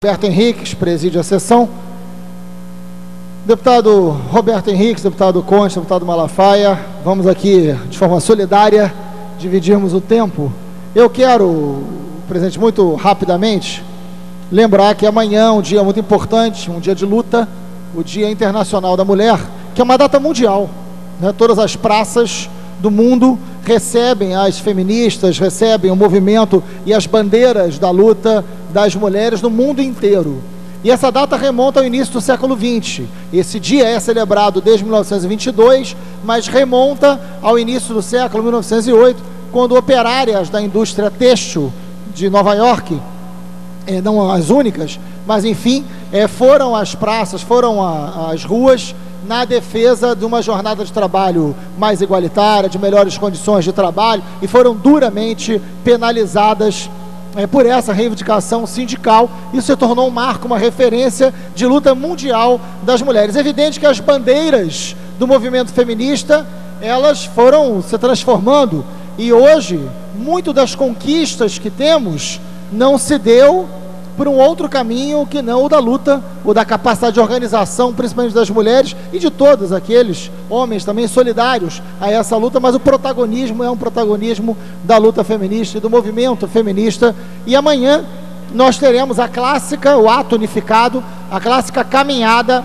Roberto Henriques, preside a sessão. Deputado Roberto Henriques, deputado Conte, deputado Malafaia, vamos aqui de forma solidária dividirmos o tempo. Eu quero, presidente, muito rapidamente, lembrar que amanhã é um dia muito importante, um dia de luta, o Dia Internacional da Mulher, que é uma data mundial. Né? Todas as praças do mundo recebem as feministas, recebem o movimento e as bandeiras da luta das mulheres no mundo inteiro. E essa data remonta ao início do século XX. Esse dia é celebrado desde 1922, mas remonta ao início do século 1908, quando operárias da indústria têxtil de Nova York, eh, não as únicas, mas enfim, eh, foram às praças, foram às ruas na defesa de uma jornada de trabalho mais igualitária, de melhores condições de trabalho, e foram duramente penalizadas é, por essa reivindicação sindical. Isso se tornou um marco, uma referência de luta mundial das mulheres. É evidente que as bandeiras do movimento feminista elas foram se transformando e hoje muito das conquistas que temos não se deu por um outro caminho que não o da luta, o da capacidade de organização, principalmente das mulheres e de todos aqueles homens também solidários a essa luta, mas o protagonismo é um protagonismo da luta feminista e do movimento feminista. E amanhã nós teremos a clássica, o ato unificado, a clássica caminhada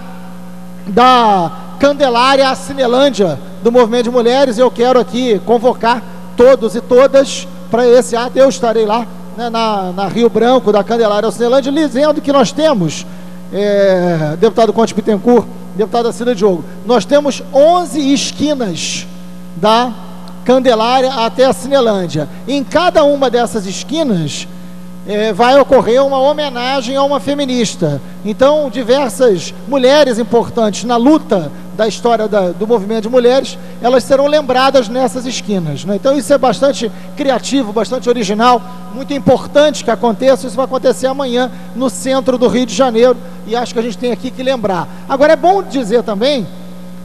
da Candelária à Cinelândia do movimento de mulheres. Eu quero aqui convocar todos e todas para esse ato. Eu estarei lá né, na, na, Rio Branco, da Candelária ao Cinelândia, dizendo que nós temos, é, deputado Conte Bittencourt, deputado Cida Diogo, nós temos 11 esquinas da Candelária até a Cinelândia. Em cada uma dessas esquinas é, vai ocorrer uma homenagem a uma feminista. Então, diversas mulheres importantes na luta da história da, do movimento de mulheres, elas serão lembradas nessas esquinas. Né? Então, isso é bastante criativo, bastante original, muito importante que aconteça. Isso vai acontecer amanhã no centro do Rio de Janeiro e acho que a gente tem aqui que lembrar. Agora, é bom dizer também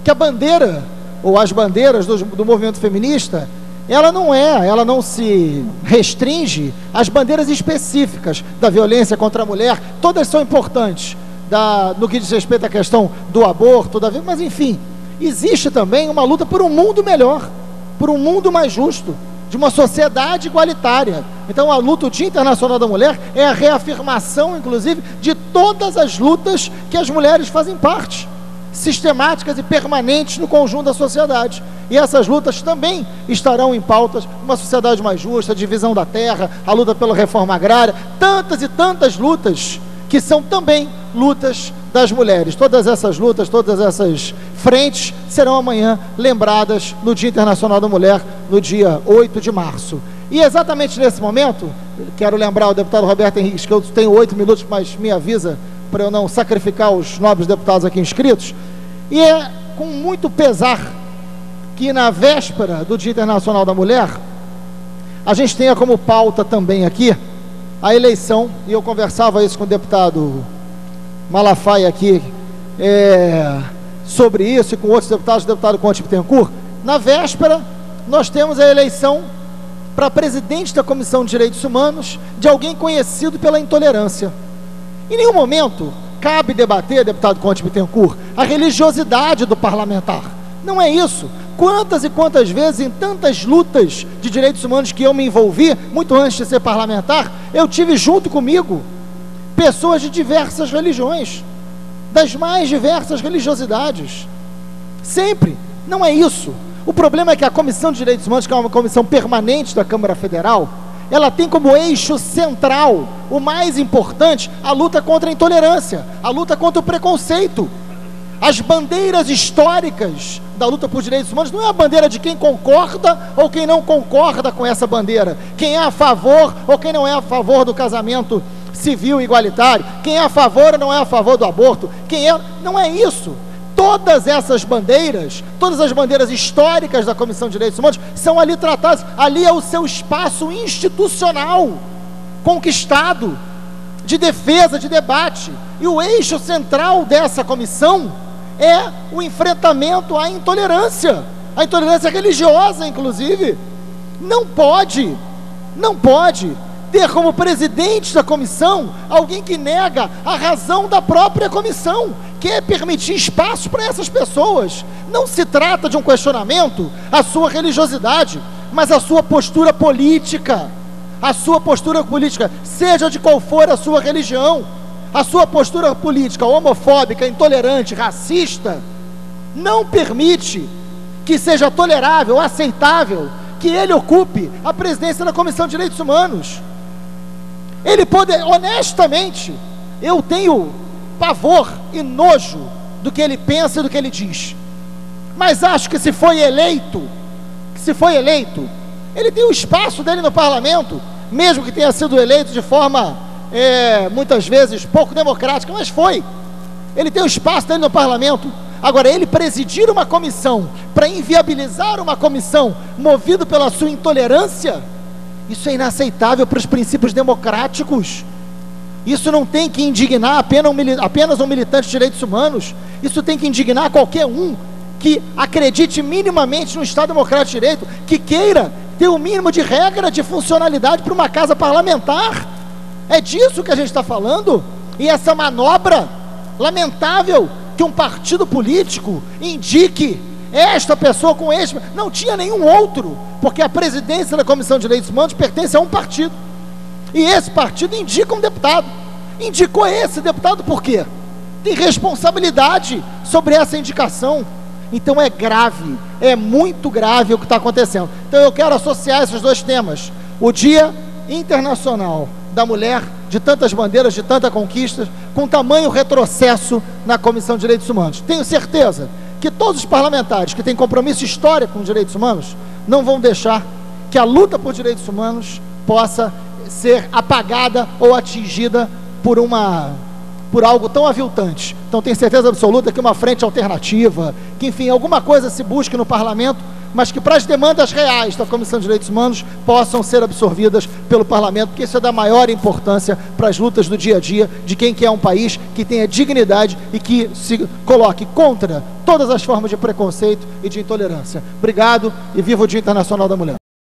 que a bandeira, ou as bandeiras do, do movimento feminista, ela não é, ela não se restringe às bandeiras específicas da violência contra a mulher, todas são importantes, da, no que diz respeito à questão do aborto, da, mas enfim, existe também uma luta por um mundo melhor, por um mundo mais justo, de uma sociedade igualitária. Então, a luta, o Dia Internacional da Mulher, é a reafirmação, inclusive, de todas as lutas que as mulheres fazem parte sistemáticas e permanentes no conjunto da sociedade. E essas lutas também estarão em pautas, uma sociedade mais justa, a divisão da terra, a luta pela reforma agrária, tantas e tantas lutas que são também lutas das mulheres. Todas essas lutas, todas essas frentes serão amanhã lembradas no Dia Internacional da Mulher, no dia 8 de março. E exatamente nesse momento, quero lembrar o deputado Roberto Henrique, que eu tenho oito minutos, mas me avisa para eu não sacrificar os nobres deputados aqui inscritos. E é com muito pesar que na véspera do Dia Internacional da Mulher, a gente tenha como pauta também aqui a eleição, e eu conversava isso com o deputado Malafaia aqui, é, sobre isso, e com outros deputados, o deputado Conte Bittencourt, na véspera nós temos a eleição para presidente da Comissão de Direitos Humanos de alguém conhecido pela intolerância. Em nenhum momento cabe debater, deputado Conte Bittencourt, a religiosidade do parlamentar. Não é isso. Quantas e quantas vezes, em tantas lutas de direitos humanos que eu me envolvi, muito antes de ser parlamentar, eu tive junto comigo pessoas de diversas religiões, das mais diversas religiosidades. Sempre. Não é isso. O problema é que a Comissão de Direitos Humanos, que é uma comissão permanente da Câmara Federal, ela tem como eixo central, o mais importante, a luta contra a intolerância, a luta contra o preconceito. As bandeiras históricas da luta por direitos humanos não é a bandeira de quem concorda ou quem não concorda com essa bandeira, quem é a favor ou quem não é a favor do casamento civil igualitário, quem é a favor ou não é a favor do aborto, quem é. Não é isso todas essas bandeiras, todas as bandeiras históricas da Comissão de Direitos Humanos são ali tratadas, ali é o seu espaço institucional conquistado de defesa, de debate. E o eixo central dessa comissão é o enfrentamento à intolerância, a intolerância religiosa, inclusive. Não pode, não pode ter como presidente da comissão alguém que nega a razão da própria comissão, que é permitir espaço para essas pessoas. Não se trata de um questionamento à sua religiosidade, mas à sua postura política. A sua postura política, seja de qual for a sua religião, a sua postura política homofóbica, intolerante, racista, não permite que seja tolerável, aceitável, que ele ocupe a presidência da Comissão de Direitos Humanos. Ele pode, honestamente, eu tenho pavor e nojo do que ele pensa e do que ele diz. Mas acho que se foi eleito, se foi eleito, ele tem o espaço dele no parlamento, mesmo que tenha sido eleito de forma é, muitas vezes pouco democrática, mas foi. Ele tem o espaço dele no parlamento. Agora, ele presidir uma comissão para inviabilizar uma comissão movido pela sua intolerância, isso é inaceitável para os princípios democráticos. Isso não tem que indignar apenas um, apenas um militante de direitos humanos. Isso tem que indignar qualquer um que acredite minimamente no Estado Democrático de Direito, que queira ter o mínimo de regra de funcionalidade para uma casa parlamentar. É disso que a gente está falando. E essa manobra lamentável que um partido político indique esta pessoa com este. Não tinha nenhum outro, porque a presidência da Comissão de Direitos Humanos pertence a um partido. E esse partido indica um deputado. Indicou esse deputado por quê? Tem responsabilidade sobre essa indicação. Então é grave, é muito grave o que está acontecendo. Então eu quero associar esses dois temas: o Dia Internacional da Mulher, de tantas bandeiras, de tanta conquista, com tamanho retrocesso na Comissão de Direitos Humanos. Tenho certeza que todos os parlamentares que têm compromisso histórico com os direitos humanos não vão deixar que a luta por direitos humanos possa ser apagada ou atingida por uma por algo tão aviltante. Então tenho certeza absoluta que uma frente alternativa, que enfim, alguma coisa se busque no parlamento, mas que para as demandas reais da Comissão de Direitos Humanos possam ser absorvidas pelo parlamento, porque isso é da maior importância para as lutas do dia a dia de quem quer um país que tenha dignidade e que se coloque contra todas as formas de preconceito e de intolerância. Obrigado e viva o Dia Internacional da Mulher.